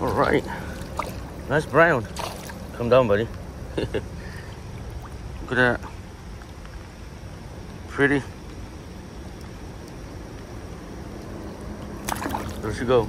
All right. Nice brown. Come down, buddy. Look at that. Pretty. There she go.